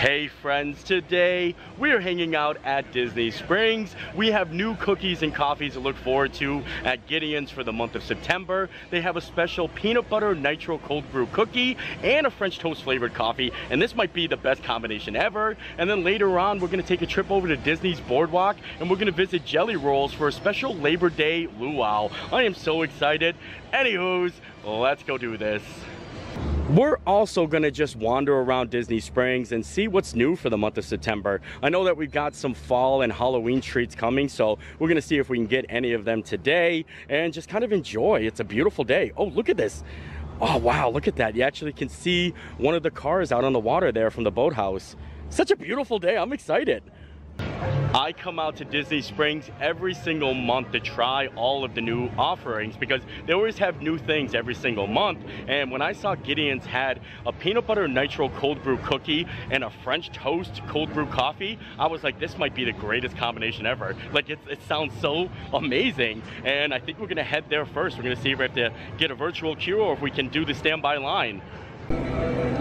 Hey friends, today we're hanging out at Disney Springs. We have new cookies and coffees to look forward to at Gideon's for the month of September. They have a special peanut butter nitro cold brew cookie and a French toast flavored coffee, and this might be the best combination ever. And then later on, we're gonna take a trip over to Disney's Boardwalk and we're gonna visit Jelly Rolls for a special Labor Day luau. I am so excited. Anywho's, let's go do this. We're also gonna just wander around Disney Springs and see what's new for the month of September. I know that we've got some fall and Halloween treats coming, so we're gonna see if we can get any of them today and just kind of enjoy. It's a beautiful day. Oh, look at this. Oh, wow, look at that. You actually can see one of the cars out on the water there from the boathouse. Such a beautiful day, I'm excited. I come out to Disney Springs every single month to try all of the new offerings because they always have new things every single month. And when I saw Gideon's had a peanut butter nitro cold brew cookie and a French toast cold brew coffee, I was like, this might be the greatest combination ever. Like, it, it sounds so amazing. And I think we're gonna head there first. We're gonna see if we have to get a virtual queue or if we can do the standby line.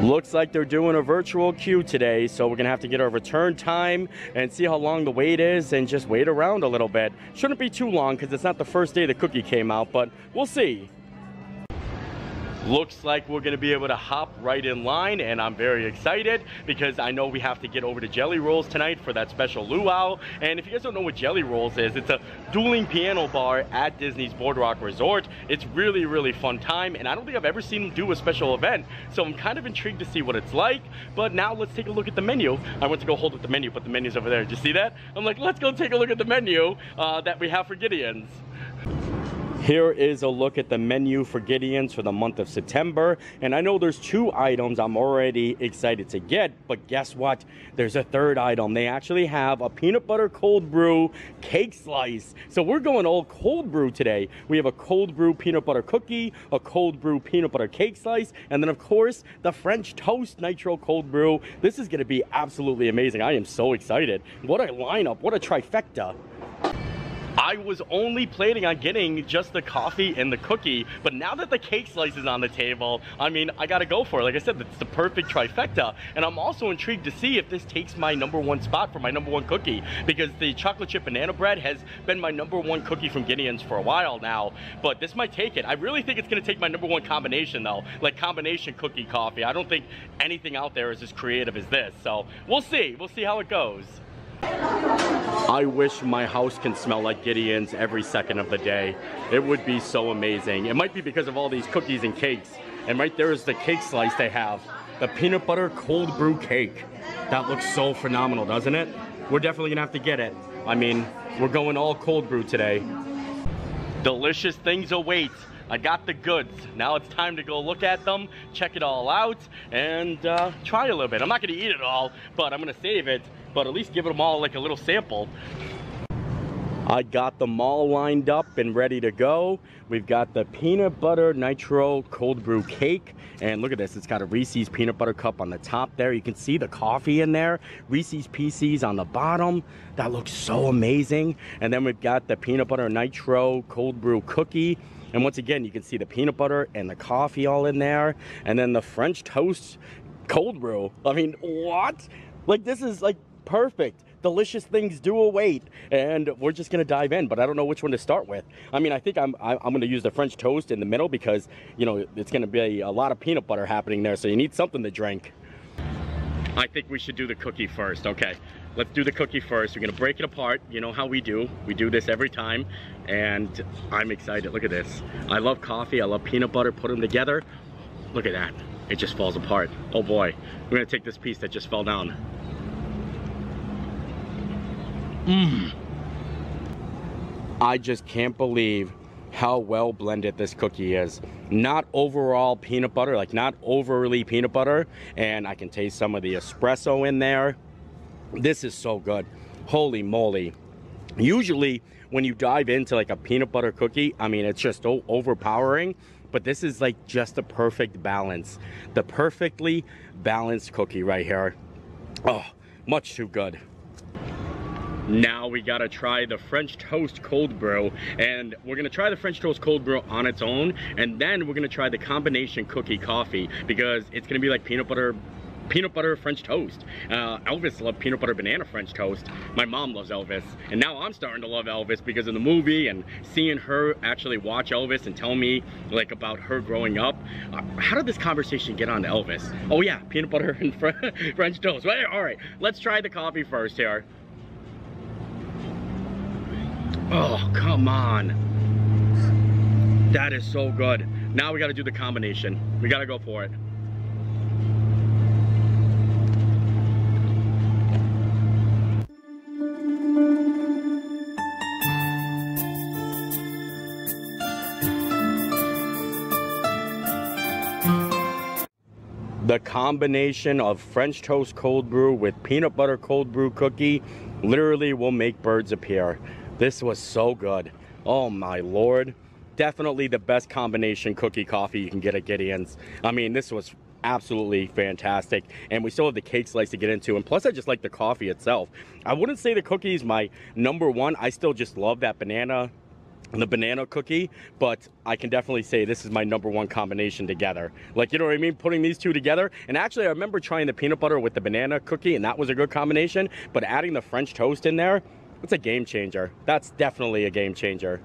Looks like they're doing a virtual queue today, so we're gonna have to get our return time and see how long the wait is and just wait around a little bit. Shouldn't be too long because it's not the first day the cookie came out, but we'll see. Looks like we're gonna be able to hop right in line and I'm very excited because I know we have to get over to Jelly Rolls tonight for that special luau. And if you guys don't know what Jelly Rolls is, it's a dueling piano bar at Disney's Boardwalk Resort. It's really, really fun time and I don't think I've ever seen them do a special event. So I'm kind of intrigued to see what it's like. But now let's take a look at the menu. I went to go hold up the menu, but the menu's over there. Did you see that? I'm like, let's go take a look at the menu uh, that we have for Gideon's. Here is a look at the menu for Gideon's for the month of September. And I know there's two items I'm already excited to get, but guess what? There's a third item. They actually have a peanut butter cold brew cake slice. So we're going all cold brew today. We have a cold brew peanut butter cookie, a cold brew peanut butter cake slice, and then of course, the French toast nitro cold brew. This is gonna be absolutely amazing. I am so excited. What a lineup, what a trifecta. I was only planning on getting just the coffee and the cookie, but now that the cake slice is on the table, I mean, I gotta go for it. Like I said, it's the perfect trifecta. And I'm also intrigued to see if this takes my number one spot for my number one cookie, because the chocolate chip banana bread has been my number one cookie from Gideon's for a while now, but this might take it. I really think it's gonna take my number one combination though, like combination cookie coffee. I don't think anything out there is as creative as this. So we'll see, we'll see how it goes. I wish my house can smell like Gideon's every second of the day. It would be so amazing. It might be because of all these cookies and cakes. And right there is the cake slice they have. The peanut butter cold brew cake. That looks so phenomenal, doesn't it? We're definitely gonna have to get it. I mean, we're going all cold brew today. Delicious things await. I got the goods. Now it's time to go look at them, check it all out, and uh, try a little bit. I'm not gonna eat it all, but I'm gonna save it, but at least give them all like a little sample. I got them all lined up and ready to go. We've got the peanut butter nitro cold brew cake. And look at this, it's got a Reese's peanut butter cup on the top there. You can see the coffee in there. Reese's Pieces on the bottom. That looks so amazing. And then we've got the peanut butter nitro cold brew cookie. And once again, you can see the peanut butter and the coffee all in there. And then the French toast cold brew. I mean, what? Like this is like perfect. Delicious things do await, and we're just gonna dive in. But I don't know which one to start with. I mean, I think I'm I'm gonna use the French toast in the middle because you know it's gonna be a lot of peanut butter happening there, so you need something to drink. I think we should do the cookie first. Okay, let's do the cookie first. We're gonna break it apart. You know how we do. We do this every time, and I'm excited. Look at this. I love coffee. I love peanut butter. Put them together. Look at that. It just falls apart. Oh boy. We're gonna take this piece that just fell down. Mmm. I just can't believe how well blended this cookie is. Not overall peanut butter, like not overly peanut butter, and I can taste some of the espresso in there. This is so good. Holy moly. Usually when you dive into like a peanut butter cookie, I mean, it's just so overpowering, but this is like just the perfect balance. The perfectly balanced cookie right here. Oh, much too good. Now we gotta try the French toast cold brew and we're gonna try the French toast cold brew on its own and then we're gonna try the combination cookie coffee because it's gonna be like peanut butter peanut butter French toast. Uh, Elvis loved peanut butter banana French toast. My mom loves Elvis. And now I'm starting to love Elvis because of the movie and seeing her actually watch Elvis and tell me like about her growing up. Uh, how did this conversation get on to Elvis? Oh yeah, peanut butter and fr French toast. All right, let's try the coffee first here. Oh, come on. That is so good. Now we gotta do the combination. We gotta go for it. The combination of French toast cold brew with peanut butter cold brew cookie literally will make birds appear. This was so good. Oh my lord. Definitely the best combination cookie coffee you can get at Gideon's. I mean, this was absolutely fantastic and we still have the cake slice to get into and plus I just like the coffee itself I wouldn't say the cookie is my number one I still just love that banana the banana cookie, but I can definitely say this is my number one combination together. Like, you know what I mean? Putting these two together. And actually, I remember trying the peanut butter with the banana cookie, and that was a good combination. But adding the French toast in there, it's a game changer. That's definitely a game changer.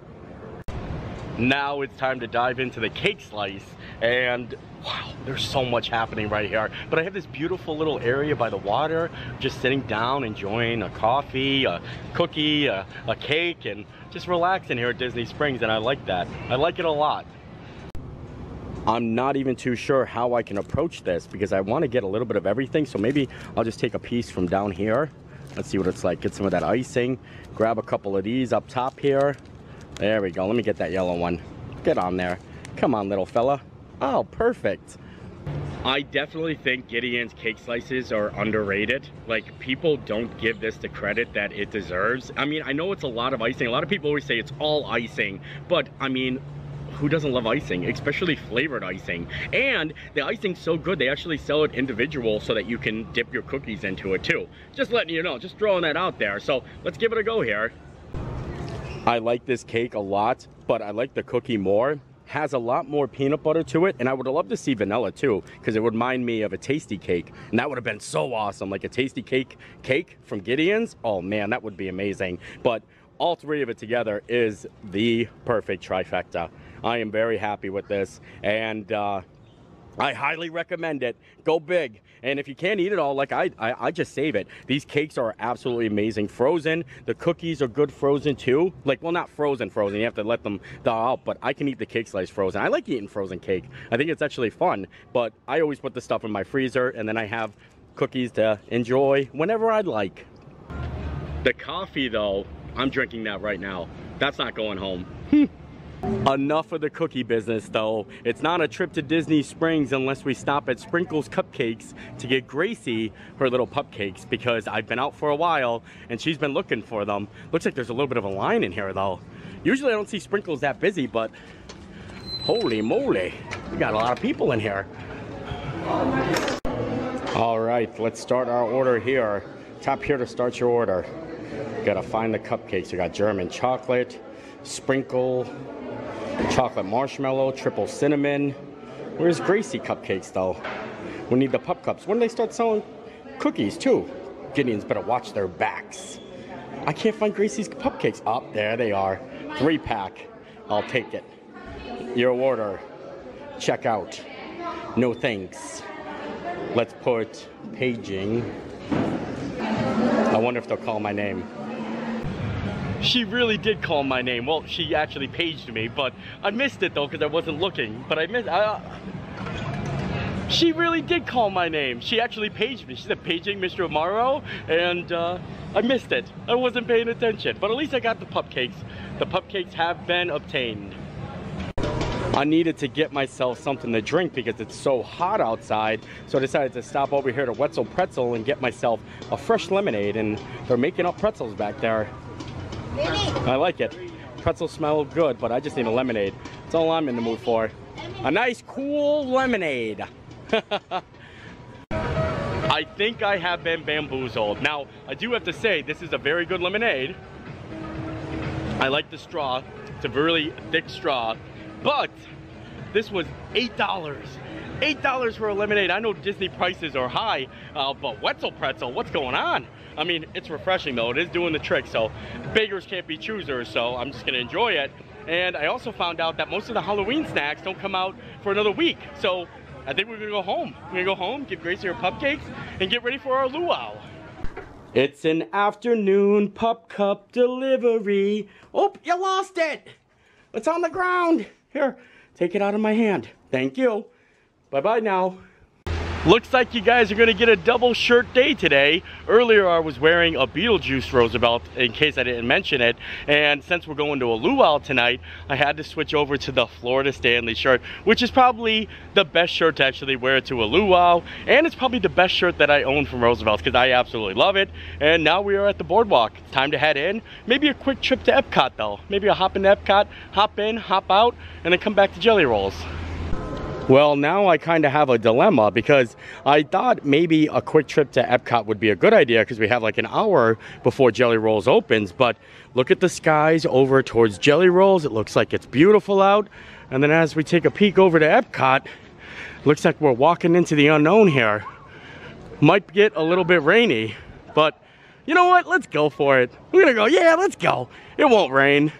Now it's time to dive into the cake slice. And wow, there's so much happening right here. But I have this beautiful little area by the water, just sitting down, enjoying a coffee, a cookie, a, a cake, and just relaxing here at Disney Springs. And I like that. I like it a lot. I'm not even too sure how I can approach this because I want to get a little bit of everything. So maybe I'll just take a piece from down here. Let's see what it's like. Get some of that icing. Grab a couple of these up top here. There we go. Let me get that yellow one. Get on there. Come on, little fella. Oh, perfect. I definitely think Gideon's cake slices are underrated. Like, people don't give this the credit that it deserves. I mean, I know it's a lot of icing. A lot of people always say it's all icing. But, I mean, who doesn't love icing, especially flavored icing? And the icing's so good, they actually sell it individual so that you can dip your cookies into it too. Just letting you know, just throwing that out there. So let's give it a go here. I like this cake a lot, but I like the cookie more. Has a lot more peanut butter to it, and I would love to see vanilla too, because it would remind me of a tasty cake, and that would have been so awesome, like a tasty cake cake from Gideon's. Oh man, that would be amazing. But all three of it together is the perfect trifecta. I am very happy with this, and uh, I highly recommend it. Go big. And if you can't eat it all, like I, I, I, just save it. These cakes are absolutely amazing. Frozen. The cookies are good frozen too. Like, well, not frozen frozen. You have to let them thaw out, but I can eat the cake slice frozen. I like eating frozen cake. I think it's actually fun, but I always put the stuff in my freezer and then I have cookies to enjoy whenever I'd like. The coffee though, I'm drinking that right now. That's not going home. Enough of the cookie business though. It's not a trip to Disney Springs unless we stop at Sprinkles Cupcakes to get Gracie her little cupcakes because I've been out for a while and she's been looking for them. Looks like there's a little bit of a line in here though. Usually I don't see Sprinkles that busy, but holy moly, we got a lot of people in here. All right, let's start our order here. Tap here to start your order. gotta find the cupcakes. You got German chocolate, sprinkle, chocolate marshmallow, triple cinnamon. Where's Gracie cupcakes though? We need the pup cups. When do they start selling cookies too? Gideon's better watch their backs. I can't find Gracie's cupcakes. Oh, there they are. Three pack. I'll take it. Your order. Check out. No thanks. Let's put paging. I wonder if they'll call my name she really did call my name. Well, she actually paged me, but I missed it though because I wasn't looking. But I missed. Uh, she really did call my name. She actually paged me. She said paging Mr. Morrow, and uh, I missed it. I wasn't paying attention. But at least I got the cupcakes. The cupcakes have been obtained. I needed to get myself something to drink because it's so hot outside. So I decided to stop over here to Wetzel Pretzel and get myself a fresh lemonade. And they're making up pretzels back there. I like it. Pretzels smell good, but I just need a lemonade. That's all I'm in the mood for. A nice, cool lemonade. I think I have been bamboozled. Now, I do have to say, this is a very good lemonade. I like the straw. It's a really thick straw. But this was $8. $8 for a lemonade. I know Disney prices are high, uh, but Wetzel Pretzel, what's going on? I mean, it's refreshing though. It is doing the trick. So beggars can't be choosers. So I'm just gonna enjoy it. And I also found out that most of the Halloween snacks don't come out for another week. So I think we're gonna go home. We're gonna go home, give Gracie her cupcakes, and get ready for our luau. It's an afternoon pup cup delivery. Oh, you lost it. It's on the ground. Here, take it out of my hand. Thank you. Bye-bye now. Looks like you guys are gonna get a double shirt day today. Earlier I was wearing a Beetlejuice Roosevelt in case I didn't mention it. And since we're going to a luau tonight, I had to switch over to the Florida Stanley shirt, which is probably the best shirt to actually wear to a luau. And it's probably the best shirt that I own from Roosevelt's because I absolutely love it. And now we are at the boardwalk. Time to head in. Maybe a quick trip to Epcot though. Maybe a hop in Epcot, hop in, hop out, and then come back to Jelly Rolls. Well, now I kind of have a dilemma because I thought maybe a quick trip to Epcot would be a good idea because we have like an hour before Jelly Rolls opens. But look at the skies over towards Jelly Rolls. It looks like it's beautiful out. And then as we take a peek over to Epcot, looks like we're walking into the unknown here. Might get a little bit rainy, but you know what? Let's go for it. We're gonna go, yeah, let's go. It won't rain.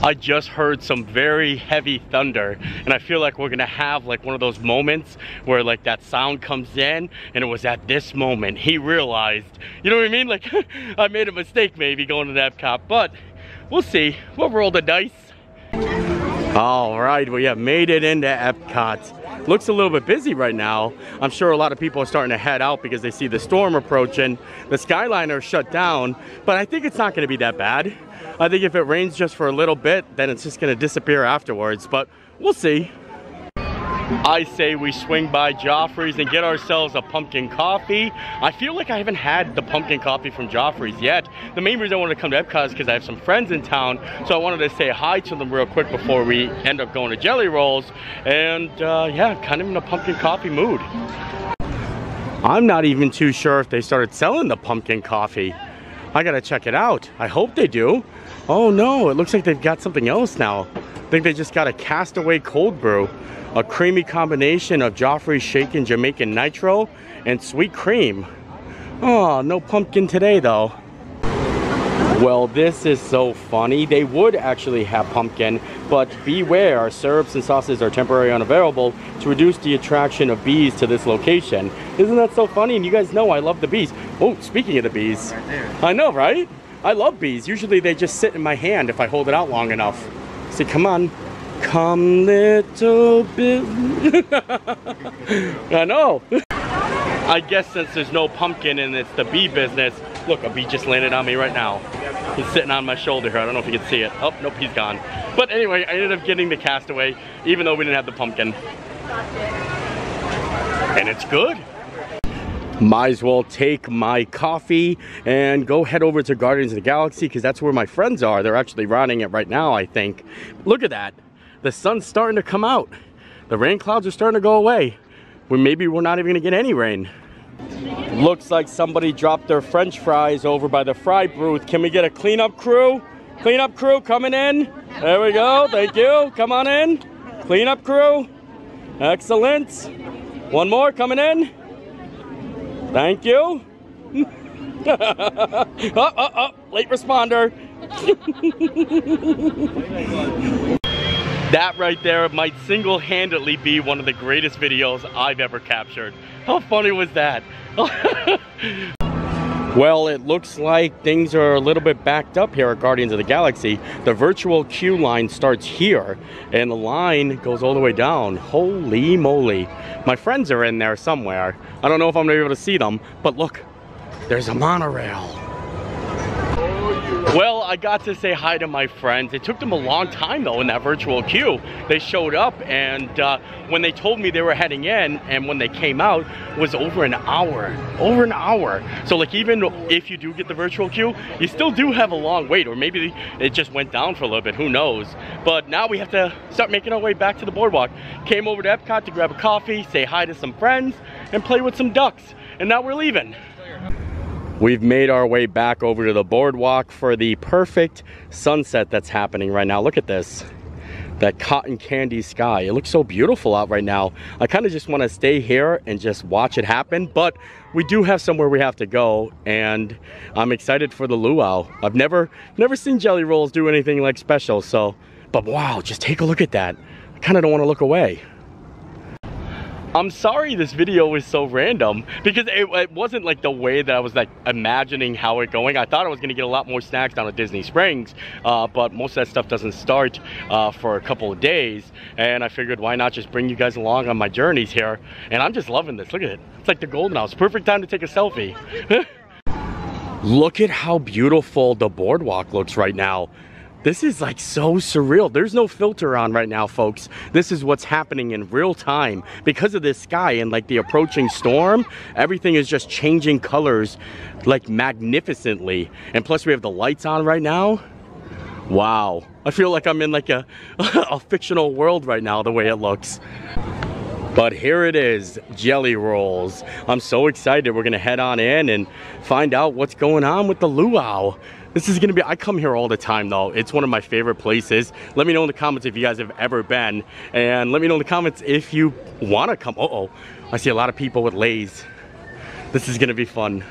I just heard some very heavy thunder and I feel like we're gonna have like one of those moments where like that sound comes in and it was at this moment he realized, you know what I mean? Like I made a mistake maybe going to Epcot, but we'll see. We'll roll the dice. All right, we have made it into Epcot. Looks a little bit busy right now. I'm sure a lot of people are starting to head out because they see the storm approaching. The Skyliner shut down, but I think it's not gonna be that bad. I think if it rains just for a little bit, then it's just gonna disappear afterwards, but we'll see. I say we swing by Joffrey's and get ourselves a pumpkin coffee. I feel like I haven't had the pumpkin coffee from Joffrey's yet. The main reason I wanted to come to Epcot is because I have some friends in town, so I wanted to say hi to them real quick before we end up going to Jelly Rolls. And uh, yeah, kind of in a pumpkin coffee mood. I'm not even too sure if they started selling the pumpkin coffee. I gotta check it out. I hope they do. Oh no, it looks like they've got something else now. I think they just got a castaway cold brew. A creamy combination of Joffrey's shaken Jamaican nitro and sweet cream. Oh, no pumpkin today though. Well, this is so funny. They would actually have pumpkin, but beware, syrups and sauces are temporarily unavailable to reduce the attraction of bees to this location. Isn't that so funny? And you guys know I love the bees. Oh, speaking of the bees. Right I know, right? I love bees. Usually they just sit in my hand if I hold it out long enough. Say, come on. Come little bit. I know. I guess since there's no pumpkin and it's the bee business, look, a bee just landed on me right now. He's sitting on my shoulder here. I don't know if you can see it. Oh, nope, he's gone. But anyway, I ended up getting the castaway, even though we didn't have the pumpkin. And it's good. Might as well take my coffee and go head over to Guardians of the Galaxy because that's where my friends are. They're actually riding it right now, I think. Look at that. The sun's starting to come out. The rain clouds are starting to go away. Well, maybe we're not even gonna get any rain. Looks like somebody dropped their french fries over by the fry booth. Can we get a cleanup crew? Cleanup crew coming in. There we go, thank you. Come on in. Cleanup crew. Excellent. One more coming in. Thank you. oh, oh, oh, late responder. that right there might single-handedly be one of the greatest videos I've ever captured. How funny was that? well, it looks like things are a little bit backed up here at Guardians of the Galaxy. The virtual queue line starts here, and the line goes all the way down. Holy moly. My friends are in there somewhere. I don't know if I'm gonna be able to see them, but look, there's a monorail. I got to say hi to my friends. It took them a long time though in that virtual queue. They showed up and uh, when they told me they were heading in and when they came out was over an hour, over an hour. So like even if you do get the virtual queue, you still do have a long wait or maybe it just went down for a little bit, who knows. But now we have to start making our way back to the boardwalk. Came over to Epcot to grab a coffee, say hi to some friends and play with some ducks. And now we're leaving. We've made our way back over to the boardwalk for the perfect sunset that's happening right now. Look at this. that cotton candy sky. It looks so beautiful out right now. I kind of just want to stay here and just watch it happen, but we do have somewhere we have to go and I'm excited for the luau. I've never never seen Jelly Rolls do anything like special, so but wow, just take a look at that. I kind of don't want to look away. I'm sorry this video is so random because it, it, wasn't like the way that I was like imagining how it going. I thought I was gonna get a lot more snacks down at Disney Springs, uh, but most of that stuff doesn't start uh, for a couple of days. And I figured why not just bring you guys along on my journeys here. And I'm just loving this, look at it. It's like the Golden House, perfect time to take a selfie. look at how beautiful the boardwalk looks right now. This is like so surreal. There's no filter on right now, folks. This is what's happening in real time. Because of this sky and like the approaching storm, everything is just changing colors like magnificently. And plus we have the lights on right now. Wow. I feel like I'm in like a, a fictional world right now, the way it looks. But here it is, Jelly Rolls. I'm so excited. We're gonna head on in and find out what's going on with the luau. This is gonna be, I come here all the time though. It's one of my favorite places. Let me know in the comments if you guys have ever been. And let me know in the comments if you wanna come. Uh-oh, I see a lot of people with leis. This is gonna be fun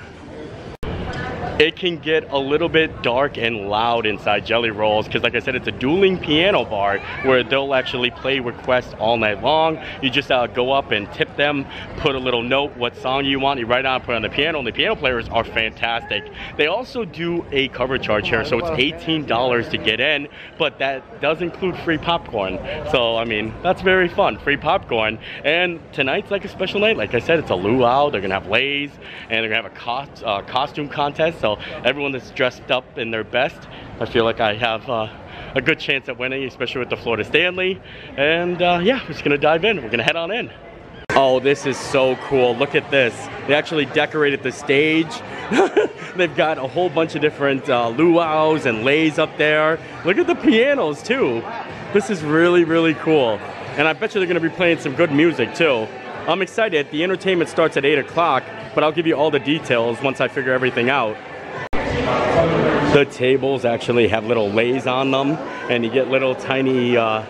it can get a little bit dark and loud inside Jelly Rolls because like I said, it's a dueling piano bar where they'll actually play requests all night long. You just uh, go up and tip them, put a little note, what song you want, you write on, put on the piano, and the piano players are fantastic. They also do a cover charge here, so it's $18 to get in, but that does include free popcorn. So, I mean, that's very fun, free popcorn. And tonight's like a special night. Like I said, it's a luau, they're gonna have leis, and they're gonna have a cost, uh, costume contest. So everyone that's dressed up in their best, I feel like I have uh, a good chance at winning, especially with the Florida Stanley. And uh, yeah, we're just gonna dive in. We're gonna head on in. Oh, this is so cool. Look at this. They actually decorated the stage. They've got a whole bunch of different uh, luau's and leis up there. Look at the pianos too. This is really, really cool. And I bet you they're gonna be playing some good music too. I'm excited. The entertainment starts at 8 o'clock, but I'll give you all the details once I figure everything out. The tables actually have little leis on them and you get little tiny uh,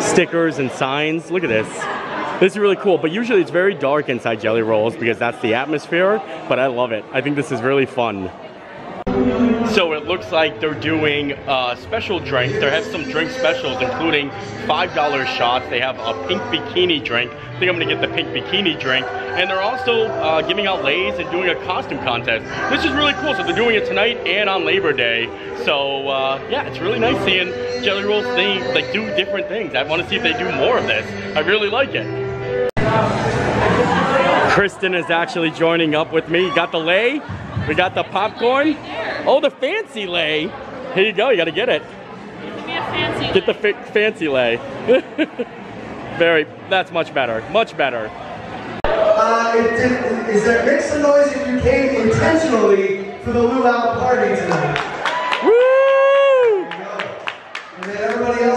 stickers and signs. Look at this. This is really cool, but usually it's very dark inside Jelly Rolls because that's the atmosphere, but I love it. I think this is really fun. So it looks like they're doing uh, special drinks. They have some drink specials, including $5 shots. They have a pink bikini drink. I think I'm gonna get the pink bikini drink. And they're also uh, giving out leis and doing a costume contest. This is really cool. So they're doing it tonight and on Labor Day. So uh, yeah, it's really nice seeing Jelly Rolls thing, like do different things. I wanna see if they do more of this. I really like it. Kristen is actually joining up with me. You got the lei, We got the popcorn. Oh, the fancy lei. Here you go, you gotta get it. Get the fancy lei. Very, that's much better, much better. Uh, did, is there, make some noise if you came intentionally for the luau party tonight. Woo! And then everybody else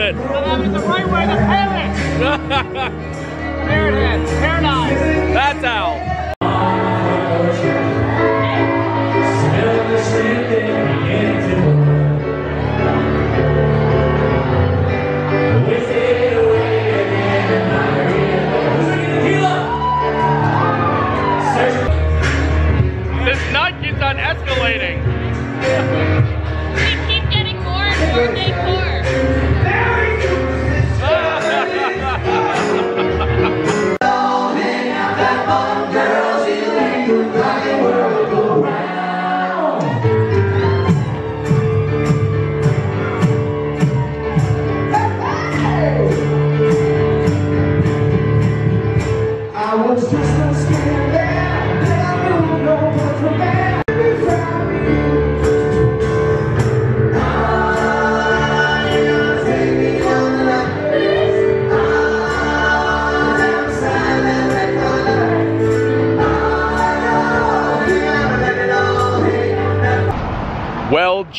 it. That is the right way to have it. There it is. Paradise. That's Al.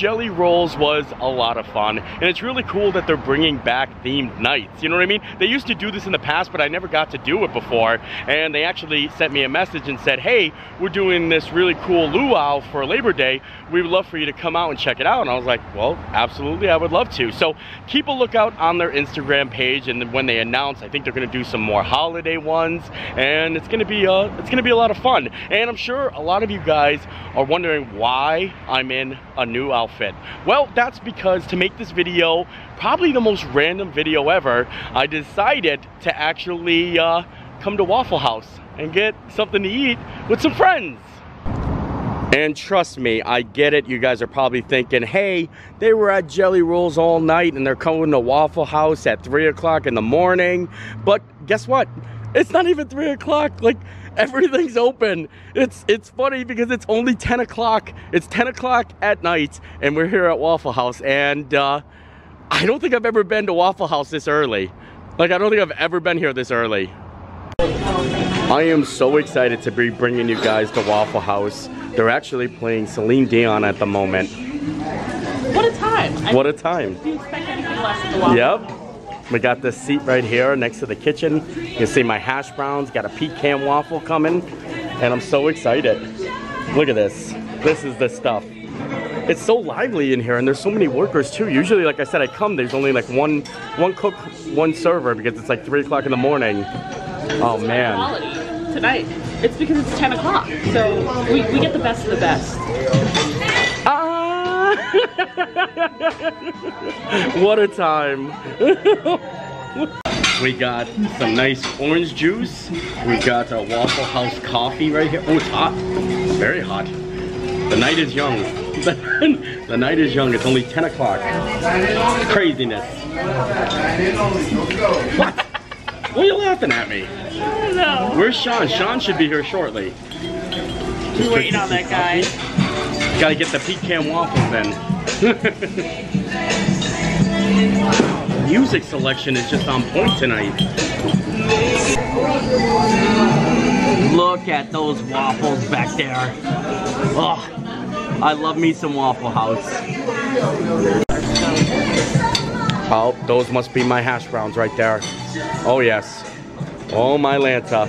Well, Rolls was a lot of fun, and it's really cool that they're bringing back themed nights. You know what I mean? They used to do this in the past, but I never got to do it before. And they actually sent me a message and said, "Hey, we're doing this really cool luau for Labor Day. We would love for you to come out and check it out." And I was like, "Well, absolutely, I would love to." So keep a lookout on their Instagram page, and when they announce, I think they're going to do some more holiday ones, and it's going to be uh, it's going to be a lot of fun. And I'm sure a lot of you guys are wondering why I'm in a new outfit. Well, that's because to make this video probably the most random video ever, I decided to actually uh, come to Waffle House and get something to eat with some friends. And trust me, I get it. You guys are probably thinking, hey, they were at Jelly Rolls all night and they're coming to Waffle House at 3 o'clock in the morning. But guess what? It's not even 3 o'clock. Like, everything's open. It's it's funny because it's only 10 o'clock. It's 10 o'clock at night and we're here at Waffle House. And uh, I don't think I've ever been to Waffle House this early. Like, I don't think I've ever been here this early. I am so excited to be bringing you guys to Waffle House. They're actually playing Celine Dion at the moment. What a time. What a time. didn't expect anything less than the waffle. Yep. We got this seat right here next to the kitchen. You can see my hash browns, got a pecan waffle coming, and I'm so excited. Look at this. This is the stuff. It's so lively in here, and there's so many workers too. Usually, like I said, I come, there's only like one one cook, one server because it's like 3 o'clock in the morning. Oh man. Tonight. It's because it's 10 o'clock. So we, we get the best of the best. What a time. we got some nice orange juice. We got a Waffle House coffee right here. Oh, it's hot. Very hot. The night is young. the night is young. It's only 10 o'clock. Craziness. What? Why are you laughing at me? I don't know. Where's Sean? Sean should be here shortly. We're waiting on that guy. Gotta get the pecan waffles then. Music selection is just on point tonight. Look at those waffles back there. Oh, I love me some Waffle House. Oh, those must be my hash browns right there. Oh yes. Oh my Lanta.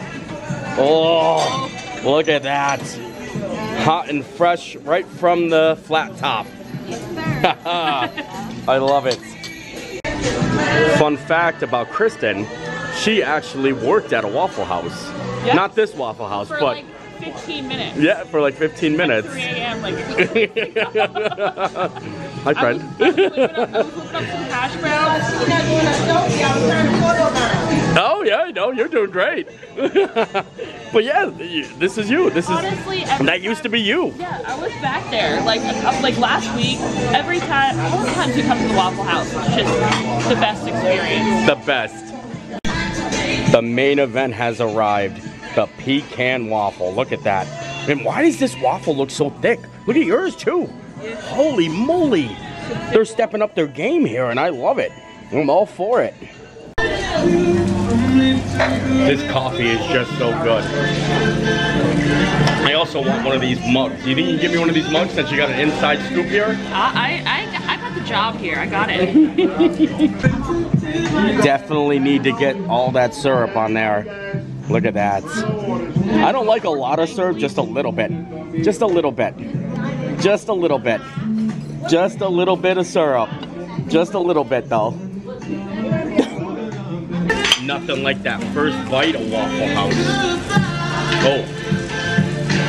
Oh, look at that hot and fresh right from the flat top. I love it. Fun fact about Kristen, she actually worked at a Waffle House. Yeah. Not this Waffle House, For but like 15 minutes. yeah, for like 15 minutes. 3 a.m. Like, Hi, I friend. was, I was up, I was up some hash browns. oh yeah, I know you're doing great. but yeah, this is you. This is Honestly, every that used to be you. Yeah, I was back there like like last week. Every time, all the times we come to the Waffle House, it's just the best experience. the best. The main event has arrived. The pecan waffle. Look at that. And why does this waffle look so thick? Look at yours too. Holy moly. They're stepping up their game here and I love it. I'm all for it. This coffee is just so good. I also want one of these mugs. Do you think you can give me one of these mugs since you got an inside scoop here? Uh, I, I, I got the job here. I got it. Definitely need to get all that syrup on there. Look at that. I don't like a lot of syrup, just a little bit. Just a little bit. Just a little bit. Just a little bit of syrup. Just a little bit though. Nothing like that first bite of Waffle House. Oh,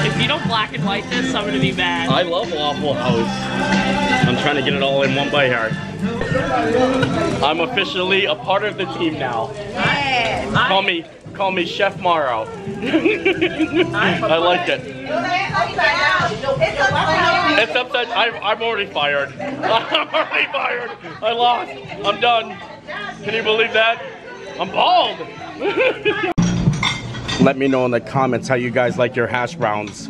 if you don't black and white this, I'm gonna be mad. I love Waffle House. I'm trying to get it all in one bite here. I'm officially a part of the team now. Call me, call me Chef Morrow. I like it. It's upside. I'm, I'm already fired. I'm already fired. I lost. I'm done. Can you believe that? I'm bald. Let me know in the comments how you guys like your hash browns.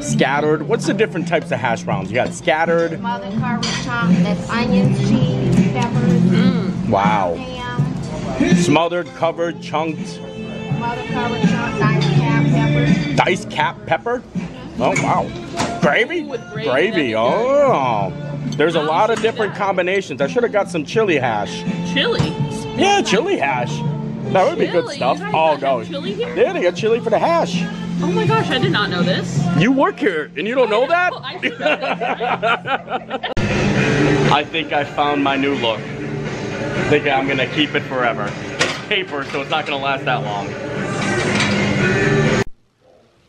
Scattered. What's the different types of hash browns? You got scattered. Chunk, that's onions, cheese, peppers, mm. Wow. ham, Smothered, covered, chunked, carved diced cap, peppers. diced cap pepper. Oh wow. Gravy? With gravy, Gravy. Oh. There's a lot of different combinations. I should have got some chili hash. Chili. Yeah, chili hash. That would be good stuff. Oh no. chili here? Yeah, they got chili for the hash. Oh my gosh, I did not know this. You work here and you don't know that? I know that. I think I found my new look. I think I'm gonna keep it forever. It's paper, so it's not gonna last that long.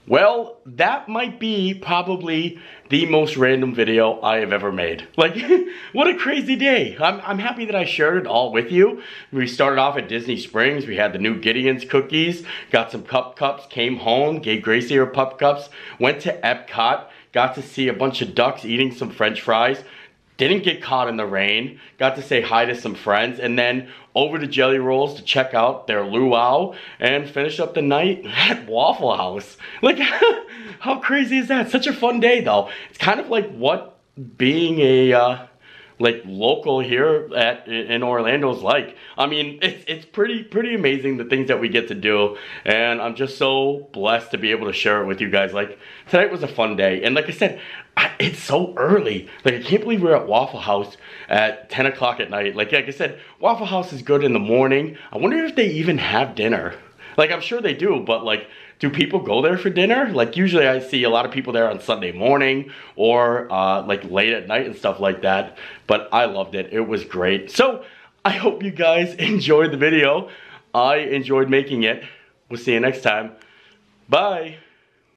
Well, that might be probably the most random video I have ever made. Like, what a crazy day. I'm, I'm happy that I shared it all with you. We started off at Disney Springs. We had the new Gideon's cookies, got some cup cups, came home, gave Gracie her pup cups, went to Epcot, got to see a bunch of ducks eating some french fries, didn't get caught in the rain, got to say hi to some friends, and then over to Jelly Rolls to check out their luau and finish up the night at Waffle House. Like, how crazy is that? Such a fun day, though. It's kind of like what being a uh, like local here at in Orlando is like. I mean, it's it's pretty pretty amazing the things that we get to do, and I'm just so blessed to be able to share it with you guys. Like tonight was a fun day, and like I said, I, it's so early. Like I can't believe we're at Waffle House at 10 o'clock at night. Like like I said, Waffle House is good in the morning. I wonder if they even have dinner. Like I'm sure they do, but like do people go there for dinner? Like usually I see a lot of people there on Sunday morning or uh, like late at night and stuff like that. But I loved it. It was great. So I hope you guys enjoyed the video. I enjoyed making it. We'll see you next time. Bye.